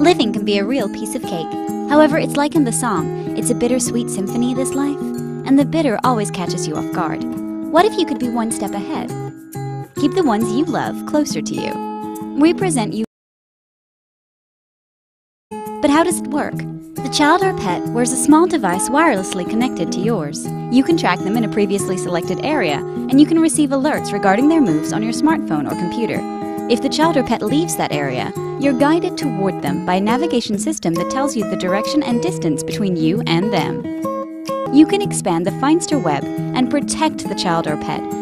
Living can be a real piece of cake. However, it's like in the song, it's a bittersweet symphony, this life, and the bitter always catches you off guard. What if you could be one step ahead? Keep the ones you love closer to you. We present you. But how does it work? The child or pet wears a small device wirelessly connected to yours. You can track them in a previously selected area, and you can receive alerts regarding their moves on your smartphone or computer. If the child or pet leaves that area, you're guided toward them by a navigation system that tells you the direction and distance between you and them. You can expand the Finster web and protect the child or pet